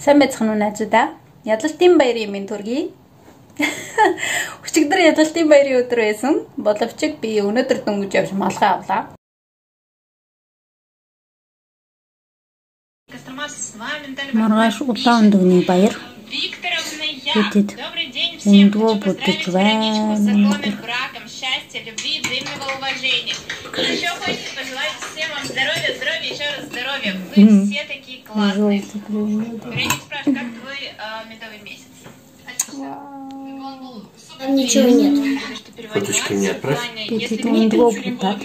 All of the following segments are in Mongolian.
Сайн байцгаана уу найзуудаа? Ядалтын баярын минь төргий. Өчигдөр ядалтын баярын өдөр байсан. Боловч би өнөөдөр дөнгөж явж малгай авлаа. Маргааш улаан өндөгний баяр. Бидэд өндгөө будаж байна. счастья, любви и взаимного уважения. Но еще хочется пожелать всем вам здоровья, здоровья, еще раз здоровья. Вы mm. все такие классные. Вероник спрашивает, как твой э, медовый месяц? Ничего нет. Фоточки не отправь. Если не так.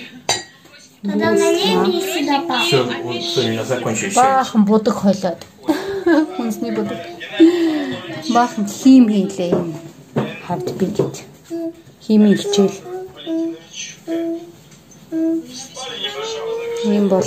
Тогда на ней сюда. Все, вот, у меня закончились. Бахом, вот и хотят. Он с ней будет. Бахом, химии для им. Хартбилдит. Ийм бол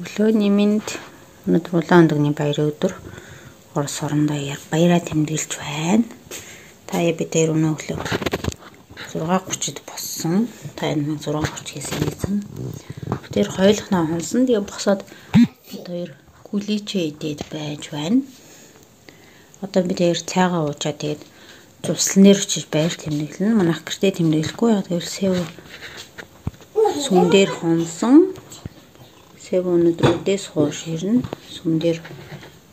Өглөөний минь өнөөдөр улаан өндөгний баярын өдөр Орос орондоо баяраа тэмдэглэж байна. Та бид дээр өнөө өглөө 6:30-д боссон. Та энэ 6:30-ээс ийсэн. Тэр хойлохноо хонсон. Тэгээ босоод хоёр гүличээ идээд байж байна. Одоо бид хоёр цайгаа уучаад тэгээд зуслан дээр очиж байр тэмдэглэн. Манайх гэртээ тэмдэглэхгүй яа гэвэл сэв сүм дээр хонсон Сэв өнөдөр өдөөс хойш ирнэ. Сүм дээр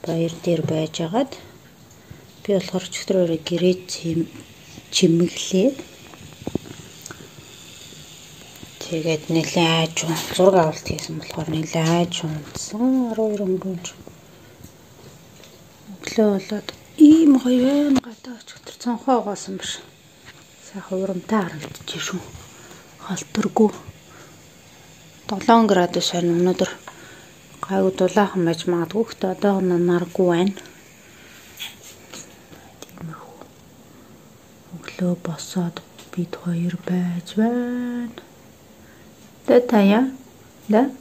баяр дээр байжгаад би болохоор чөтгөрөөрөө гэрээ чимэглээ. Тэгээд нэлээ айж зураг авалт хийсэн болохоор нэлээ айж унтсан 12 өнгөж. Өглөө болоод ийм хоёрын гадаа чөтгөр цонхоо госон биш. Сайхан урамтай харагдчих шүү. Халтургүй 7 градус байна. Өнөөдөр гайгүй дулаахан байж магадгүй. Гэхдээ одоо наргүй байна. Тиймэрхүү. Өглөө босоод бид хоёр байж байна. Тэ тая? Да?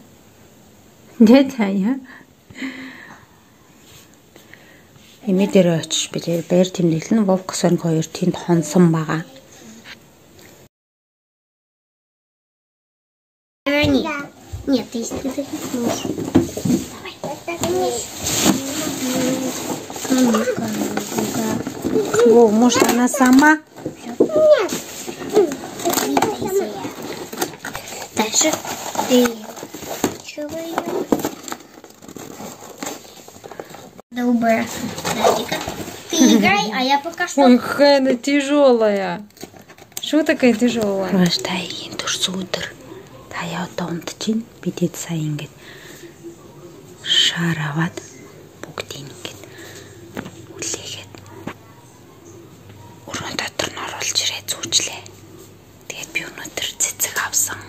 Тэ тая? Эми дээр очиж бид баяр тэмдэглэн Вовксон хоёр тэнд хонсон байгаа. Нет, ты если ты можешь. Давай. Во, может она сама? Нет. Дальше ты. Чего ее? Добрая. Дадика. Ты играй, а я пока что... Ой, какая она тяжелая. Что такая тяжелая? Маш таягийн төрс өдөр. Таяа одоо унтж чинь бидэд сая ингээд шаар аваад бүгдийг ингээд үлээгээд өрөөнд дотор нь оруулж ирээ зүүжлээ. Тэгээд би өнөөдөр цэцэг авсан.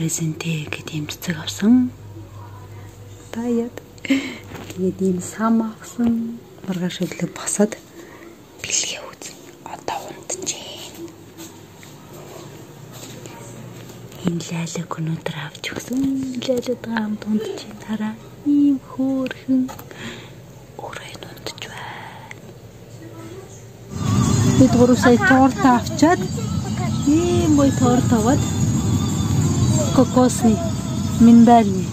Хризэнтэй гэдэг юм цэцэг авсан. Таяад тэгээд ийм сам авсан. Маргааш өглөө босоод бэлгээ үзэн. Одоо унтжээ. Энэ лайлаг өнөөдөр авч өгсөн. Лайлаг хамт унтж тараа. Ийм хөөрхөн өөрөө унтж байна. Бид гурав сая торт авчаад ийм гоё торт аваад кокосны миндальны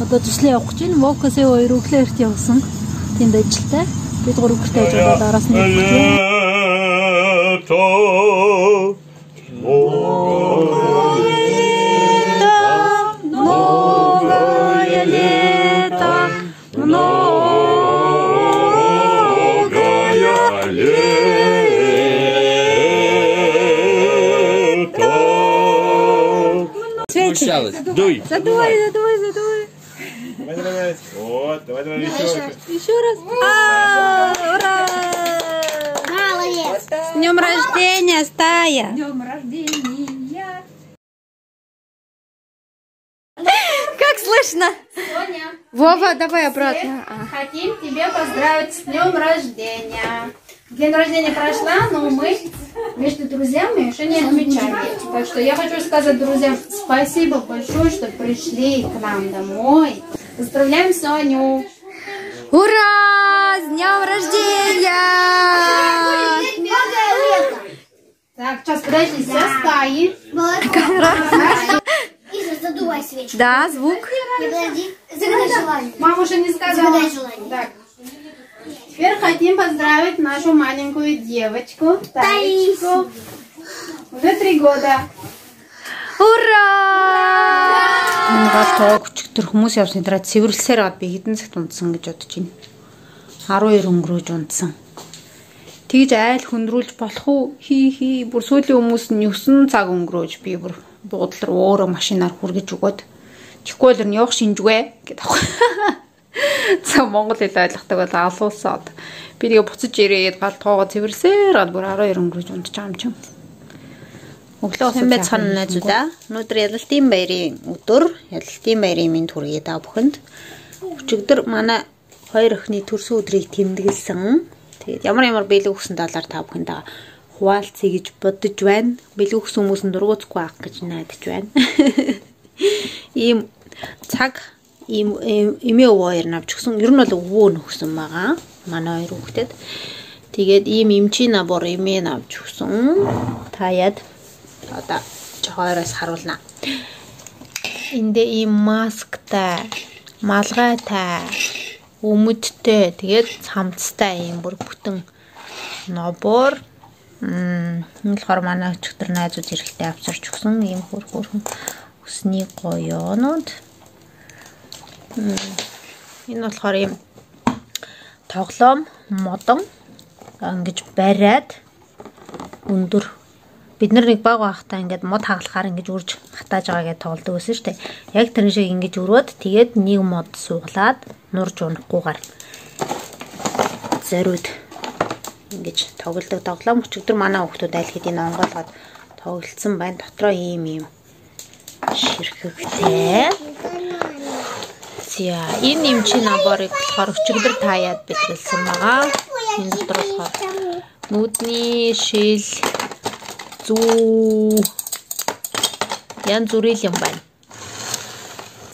одоо туслаа явах гэж байна. Вокасе хоёр өглөө эрт явсан. Тэнд ажилтай. Бид гурав гэртээ ажиллаад араас нь явах гэж байна. Дуй. Задувай, задувай, задувай. Давай, давай. Вот, давай, давай еще раз. Еще раз. А, ура! Молодец. С днем рождения, стая! Днем рождения. Как слышно? Соня, Вова, давай обратно. А. хотим тебя поздравить с днем рождения. День рождения прошла, но мы между друзьями еще не отмечали. Так что я хочу сказать друзьям спасибо большое, что пришли к нам домой. Поздравляем Соню. Ура! рождения! Так, сейчас, подожди, все свечку. Да, звук. Мама уже не сказала. Так. Теперь хотим поздравить нашу маленькую девочку, Таечку. Уже три года. Ура! Гол тоог өчтөр хүмүүс явсны дараа цэвэрлсээр гад би хідэн цагт унтсан гэж бодож байна. 12 өнгөрөөж унтсан. Тэгж айл хөндрүүлж болох уу? Хи хи бүр сүүлийн хүмүүс нь 9 цаг өнгөрөөж би бүр буудлаар өөрөө машинаар хүргэж өгөөд Тэгэхгүй л явах шинжгүй гэдэг аахгүй. За Монгол хэл ойлгохдаг бол алуусаад би тэгээ буцаж ирээд гал тоогоо цэвэрлсээр гал бүр 12 өнгөрөөж унтж байгаа юм чинь. Өглөө хэн байцгаана найзуудаа. Өнөөдөр ялалтын баярын өдөр. Ялалтын баярын минь хүргэе та бүхэнд. Өчигдөр манай хоёр охины төрсөн өдрийг тэмдэглэсэн. Тэгээд ямар ямар бэлэг өгсөн талаар та бүхэнд хуваалцъя гэж бодож байна. Бэлэг өгсөн хүмүүс нь дургуцгүй авах гэж найдаж байна. Ийм цаг ийм эмээ өвөө хоёр навч гсэн. Ер нь бол өвөө нөхсөн байгаа. Манай хоёр хүүхдэд. Тэгээд ийм эмчи набор эмээ навч гсэн. Та яд одоо жохоороос харуулна. Эндээ ийм масктай, малгайтай, өмөдтэй, тэгээд цамцтай ийм бүр бүтэн нобор Мм, болохоор манай өчтөр найзууд эрэхтэй авчирч өгсөн ийм хөр хөрхөн өсний гоёонууд. Энэ болохоор ийм тоглоом, модон ингэж бариад өндөр бид нар нэг баг байхдаа ингээд мод хагалахаар ингэж үрж хатааж байгаа гэж тоглодог байсан шүү дээ. Яг тэр шиг ингэж өрөөд тэгээд нэг мод сууглаад нурж унахгүйгээр зориуд ингэж тоглодог тоглоом өчигдөр манай хүмүүс аль хэдийн онгойлгоод тоглолцсон байна. Дотроо ийм ийм ширхэгтэй. За энэ нэмчийн наборыг болохоор өчигдөр таяад бэлгэлсэн байгаа. Энэ дотор болохоор нүдний шил зүү янз бүрийн юм байна.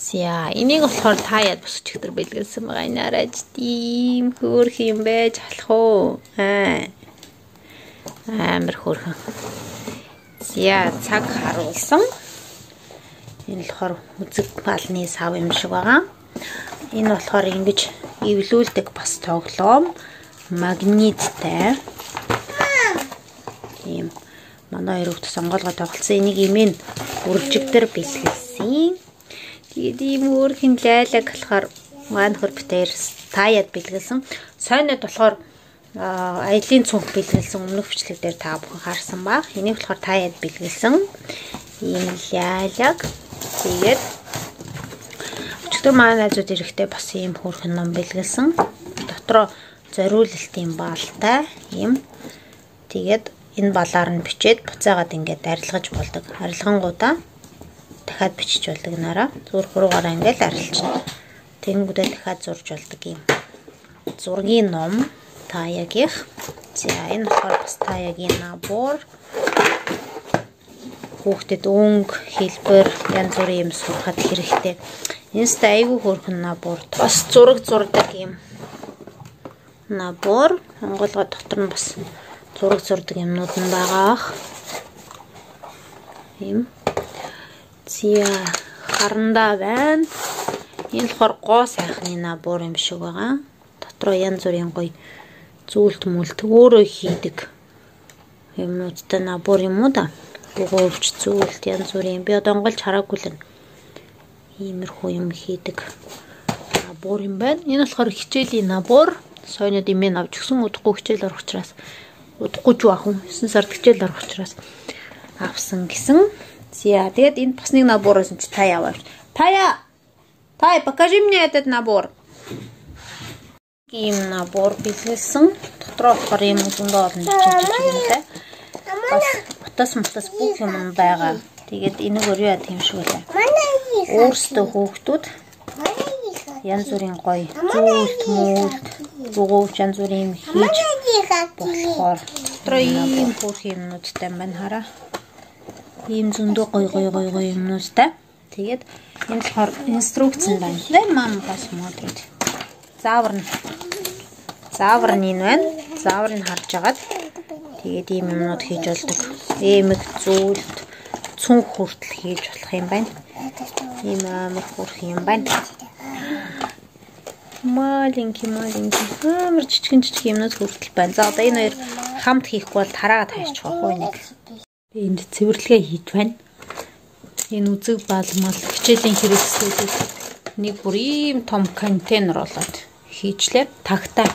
За энийг болохоор таяад бос өчигдөр бэлгэлсэн байгаа. Энэ арайж тийм хөөх юм байж болох уу? Аа. Амар хөөрхөн. За цаг харуулсан. Энэ болохоор үзэг балны сав юм шиг байгаа. Энэ болохоор ингэж эвлүүлдэг бас тоглоом магниттай. Ийм манай хүүхд сонгоолгоо тоглолцсон. Энийг имэн үржигдэр бэлгэлсэн. Тэгээд ийм өөрхөн лайлаг болохоор маань хөр битээр таяад бэлгэлсэн. Сойнод болохоор аялын цүнх бэлгэлсэн өмнөх бичлэг дээр та бүхэн харсан баг. Энийг болохоор таяад бэлгэлсэн. Ийм лайлаг. Тэгээд өчигдөр манай найзууд ирэхдээ бас ийм хөөрхөн ном бэлгэлсэн. Дотроо зориулалтын баалтай ийм. Тэгээд энэ балаар нь бичээд буцаагаад ингээд арилгаж болдог. Арилгангуудаа дахиад бичиж болдог нараа. Зүгээр хуруугаараа ингээд арилжна. Тэнгүүдээ дахиад зурж болдог юм. Зургийн ном таягийн. За энэ болохоор бас таягийн набор. Хүүхдэд өнгө, хэлбэр, янз бүрийн юм сурахад хэрэгтэй. Энэстэй айгүй хөөрхөн набор. Бас зураг зурдаг юм. Набор. Монголгоо дотор нь бас зураг зурдаг юмнууд нь байгаа. Ийм. Зя харандаа байна. Энэ болохоор гоо сайхны набор юм шиг байгаа. Дотроо янз бүрийн гоё зүйлт мүлт өөрөө хийдэг юмнуудтай набор юм уу да. Гуйвч зүйлт янз бүрийн би одоо онголж хараагүй л иймэрхүү юм хийдэг набор юм байна. Энэ болохоор хичээлийн набор. Сойнод имэн авч гисэн удахгүй хичээл орох учраас удахгүй ч бахан 9 сард хичээл орох учраас авсан гэсэн. За тэгээд энэ бас нэг набороос нь та яваач. Тая Тай, покажи мне этот набор. Ийм набор бэлгэлсэн. Дотроо болохоор ийм зөндөө олон жижиг жижигтэй. Бас утас мутас бүх юм байгаа. Тэгээд энийг өрөө тийм шиг үлээ. Өөрсдөө хөөхтүүд янз бүрийн гоё зүйлт мүүлт бугууч янз бүрийн хийж болохоор дотроо ийм бүх юмнуудтай байна хараа. Ийм зөндөө гоё гоё гоё гоё юмнуудтай. Тэгээд энэ болохоор инструкц нь байна. Дай мам посмотрит. Заавар нь энэ байна. Зааврыг харж агаад тэгээд ийм юмнууд хийж болдог. Эмэг зүйлд цүнх хүртэл хийж болох юм байна. Ийм амар хурх юм байна. Маленький маленький амар жижигэн жижиг юмнууд хүртэл байна. За одоо энэ хоёр хамт хийхгүй бол тараагаад хайчих واخ уу нэг. Би энд цэвэрлэгээ хийж байна. Энэ үзэг балмал хичээлийн хэрэгслүүдийг нэг бүр ийм том контейнер болоод хийчлээ. Тагтай.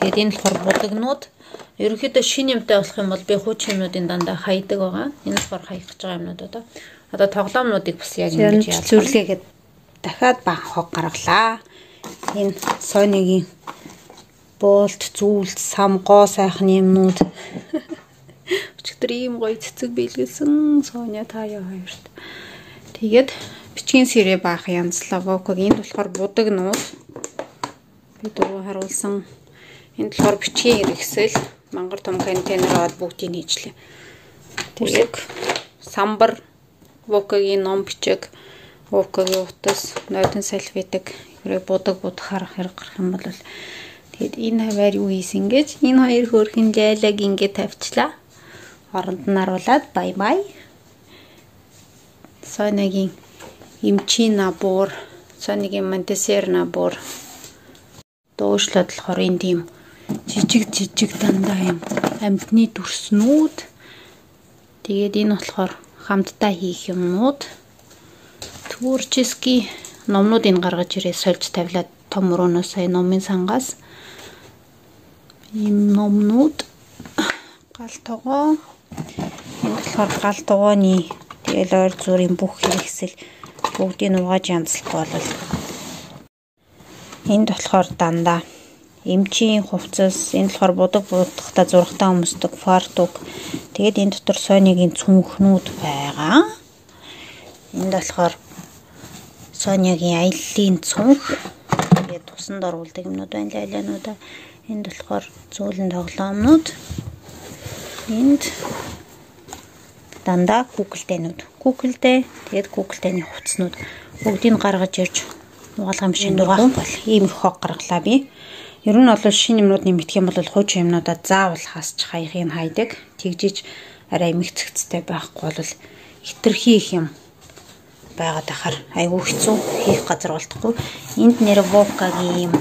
Тэгээд энэ болохоор будагнууд ерөнхийдөө шин юмтай болох юм бол би хуучин юмнуудын дандаа хайдаг байгаа. Энэ болохоор хаях гэж байгаа юмнууд одоо. Одоо тоглоомнуудыг бас яг ингэж яа. Цэвэрлэгээд дахиад баг хог гаргалаа. Энэ Sony-гийн болт, зүйлт, сам, гоо сайхан юмнууд. Өчигдөр ийм гоё цэцэг биелгэлсэн Соня таяа хоёрт. Тэгээд бичгийн сэрээ баах янзлаа. Воког энд болохоор будаг нуус. Би дөрөв харуулсан. Энд болохоор бичгийн хэрэгсэл мангар том контейнер аваад бүгдийг нийцлээ. Тэгээд самбар Вокогийн ном бичиг, Вокогийн утас, нойтон салфетик хэрэг будаг будахаар хэрэг гарах юм бол тэгээд энэ хаваар юу хийсэн гэж энэ хоёр хөөрхөн жайлаг ингэ тавьчлаа. Оронд нь харуулад бай бай. Соныгийн эмчи набор, Соныгийн Монтесер набор дуушлаад болохоор энэ тийм жижиг жижиг дандаа юм. Амьтны дүрснүүд. Тэгээд энэ болохоор хамтдаа хийх юмнууд. Творческий номнуудыг гаргаж ирээ. Сольж тавилаад том өрөөнөөс сая номын сангаас. Ийм номнууд. Гал тогоо. Энэ болохоор гал тогооны тэгэл ойр зүрийн бүх хэрэгсэл бүгдийг угааж янзлахгүй бол энд болохоор дандаа эмчийн хувцас энэ болохоор будаг будахта зургатаа өмсдөг фартук. Тэгээд энэ дотор Сонигийн цүнхнүүд байгаа. Энд болохоор Сониагийн аяллаа цүнх тэгээд тусанд оруулдаг юмнууд байна лайлаануудаа энд болохоор зөөлөн тоглоомнууд энд дандаа Google-дэнүүд Google-дэ тэгээд Google-дэний хувцснууд. Бүгдийг гаргаж ирж угаалгын машинд угаах бол ийм их хог гаргалаа би. Ер нь бол шинэ юмнууд нэмэгдэх юм бол хуучин юмнуудаа заавал хаасч хаяхыг хайдаг. Тэгжиж арай эмгцэгцтэй байхгүй бол хитрхи их юм байгаад ахаар айгүй хэцүү хийх газар болтохгүй. Энд нэр Вовкагийн юм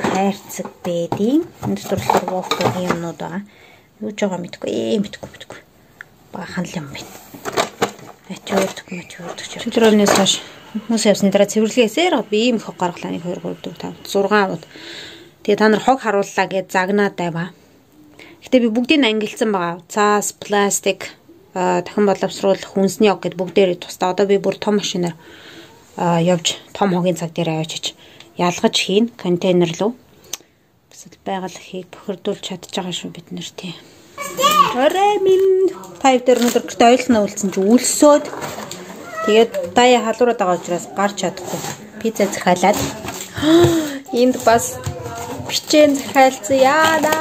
хайрцаг бэдийн. Энд дотор Вовкагийн юмнууд байгаа. Юу ч байгаа мэдгүй. Ээ мэдгүй мэдгүй. Бахан л юм байна. Ачуурдаг мачуурдаг ч. Өдрөөнөөс хойш хүмүүс явсны дараа цэвэрлэгээсээр би ийм их гаргалаа 1 2 3 4 5 6 удаа. Тэгээ та нар хог харууллаа гэж загнаад байваа. Гэтэ би бүгдийг ангилсан байгаа. Цаас, пластик, дахин боловсруулах хүнсний ог гэд бүгдээрээ тусдаа. Одоо би бүр том машинаар явж том хогийн цаг дээр аваачиж ялгаж хийн контейнер руу. Байгаль хийг бохирдуулж чадчих байгаа шүү бид нэр тий. Орой минь тайв дээр өнөдөр гэрт ойлсноо үлдсэн чи үлсөөд тэгээд даяа халуураад байгаа учраас гарч чадахгүй. Пицца захиалаад энд бас бичэн захиалсан яада.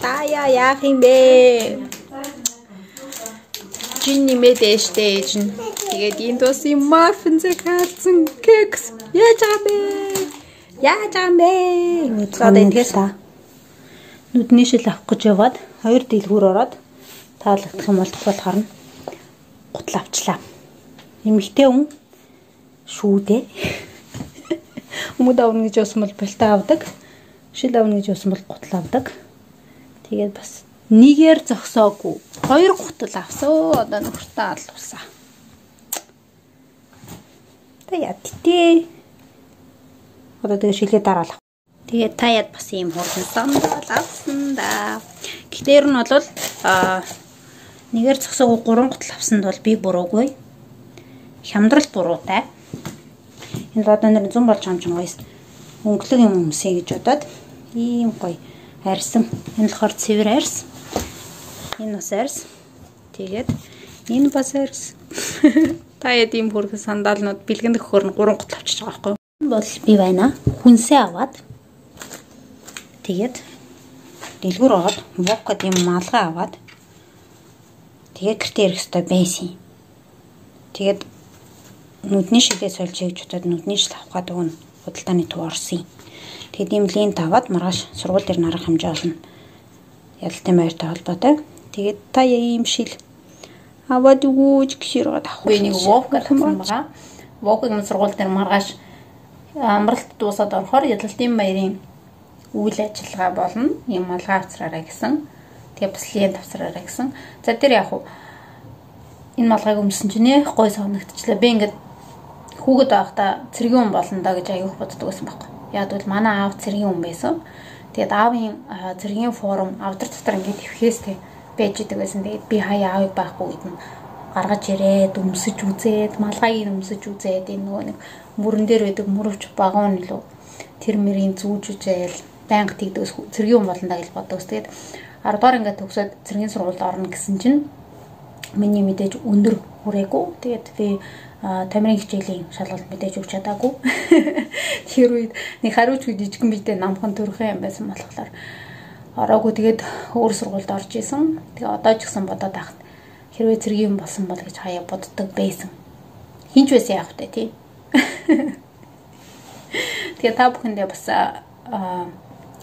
Даяа яах юм бэ? Жин нэмээд ээжтэй ээж нь. Тэгээд бас юм маффин захиалсан кекс. Яаж байгаа бэ? Яаж байгаа бэ? Одоо энэхээс та нүдний шил авах гэж яваад хоёр дэлгүүр ороод таалагдах юм бол болохоор нь гутал авчлаа. Эмэгтэй хүн шүү дээ. Хүмүүд авна гэж усмал болтой авдаг. Шил авна гэж усмал гутал авдаг. Тэгээд бас нэгээр зогсоогүй. Хоёр гутал авсоо одоо нөхөртөө алуулсан. Та яа тээ. Одоо тэгээ шилээ дараалах. Тэгээд та яд бас ийм хурдан сандал авсан да. Гэхдээ ер нь бол аа нэгээр зогсоогүй гурван гутал авсанд бол би буруугүй. Хямдрал буруутай. Энд одоо нэр зүүн болж хамж гоёс. Өнгөлөг юм өмсөе гэж бодоод ийм гоё арьсан. Энэ болохоор цэвэр арьс. Энэ бас арьс. Тэгээд энэ бас арьс. Та яд ийм хөргө сандалнууд бэлгэн дөхөр нь гурван гутал авчиж байгаа байхгүй юу? бол би байна. Хүнсээ аваад тэгээд дэлгүүр ороод вокод юм малгай аваад тэгээд гэртээ ирэх хэрэгтэй байсан. Тэгээд нүдний шилээ сольж хийж удаад нүдний шил авах гэдэг нь худалдааны төв орсон юм. Тэгээд ийм лент аваад маргааш сургууль дээр нарах хэмжээ олно. Ялалтын байртай холбоотой. Тэгээд та ийм шил аваад өгөөж гişэр авах. Би нэг вок гэсэн байгаа. Вокыг нь сургууль дээр маргааш амралт дуусаад орохоор ялалтын баярын үйл ажиллагаа болно. Ийм малгай авцраараа гэсэн. Тэгээ бас лент авцраараа гэсэн. За тэр яг уу энэ малгайг өмсөн чинь нэх гой санагдчихлаа. Би ингээд хүүхэд байхдаа цэргийн хүн болно да гэж аяух боддог байсан байхгүй. Яг бол манай аав цэргийн хүн байсан. Тэгээд аавын цэргийн форум авдар дотор ингээд ивхээс тэг байж идэг байсан. Тэгээд би хаяа аавыг байхгүй үед нь гаргаж ирээд өмсөж үзээд малгайг өмсөж үзээд энэ нөгөө нэг мөрөн дээр байдаг мөрөвч багуун илүү тэр мөрийн зүүж үзээл байнга тэгдэгс цэргийн хүн болно да гэж боддог. Тэгээд 10 дугаар ингээд төгсөөд цэргийн сургуульд орно гэсэн чинь миний мэдээж өндөр хүрээгүй. Тэгээд би тамирын хичээлийн шалгалт мэдээж өгч чадаагүй. Тэр үед нэг хариуч жижигэн бидээ намхан төрөх юм байсан болохоор ороогүй тэгээд өөр сургуульд орж исэн. Тэгээ одоо ч гэсэн бодоод байхад хэрвээ цэргийн болсон бол гэж хаяа боддог байсан. Хинч байсан яах вэ тий. Тэгээ та бүхэндээ бас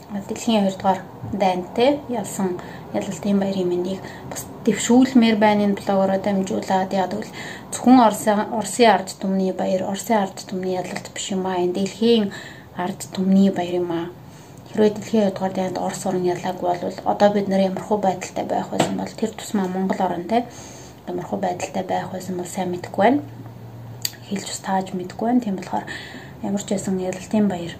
дэлхийн 2 дугаар дайнд те ялсан ялалтын баярын мэндийг бас дэвшүүлмээр байна энэ блогороо дамжуулаад яа тэгвэл зөвхөн Оросын Оросын ард түмний баяр, Оросын ард түмний ялалт биш юм аа. Энэ дэлхийн ард түмний баяр юм аа. Хэрвээ дэлхийн 2 дугаар дайнд Орос орн ялааг бол одоо бид нэр ямархуу байдалтай байх байсан бол тэр тусмаа Монгол орнтой ямархуу байдалтай байх байсан бол сайн мэдэхгүй байна. Хэлж ус тааж мэдэхгүй байна. Тийм болохоор ямар ч байсан ялалтын баяр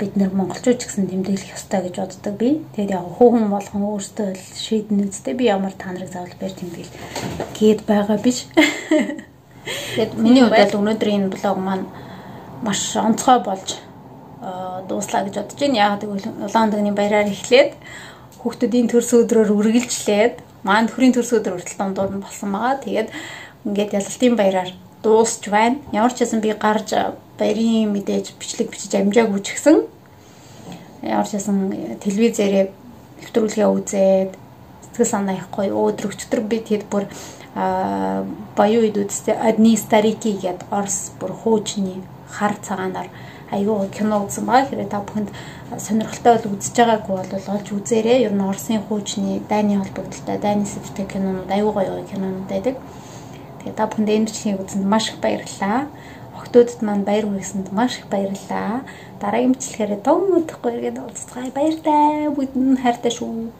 бид нэр монголчууд ч гэсэн тэмдэглэх ёстой гэж боддог би. Тэгээд яг хүүхэн болгон өөртөө шийдэн үстэй би ямар та нарыг заавал бэр тэмдэглэл гээд байгаа биш. Тэгээд миний хувьд өнөөдөр энэ блог маань маш онцгой болж дууслаа гэж бодож байна. Яг тэгвэл улаан дагны баяраар эхлээд хүүхдүүдийн төрс өдрөөр үргэлжлээд маань төрийн төрс өдөр хүртэл дундуур нь болсон байгаа. Тэгээд ингээд ялалтын баяраар дуусч байна. Ямар ч байсан би гарч баярын мэдээж бичлэг бичиж амжаагүй ч гэсэн ямар ч байсан телевизээрээ нэвтрүүлгээ үзээд сэтгэл санаа гоё өөдрөг өчтөр би тэгэд бүр баяу идүүдтэй одни старики гэд орс бүр хуучны хар цагаанаар аюу кино үзсэн байгаа хэрэг та бүхэнд сонирхолтой бол үзэж байгаагүй бол олж үзээрэй. Ер нь Оросын хуучны дайны холбогдлолтой дайны сэдвтэй кинонууд аюу гоё кинонууд байдаг. Тэгээ та бүхэнд энэ бичлэгийг үзсэнд маш их баярлалаа. Охтуудад маань баяр хүргэсэнд маш их баярлалаа. Дараагийн бичлэгээр том өдөхгүй иргэд уулзцгаая. Баяртай. Бүгд хайртай шүү.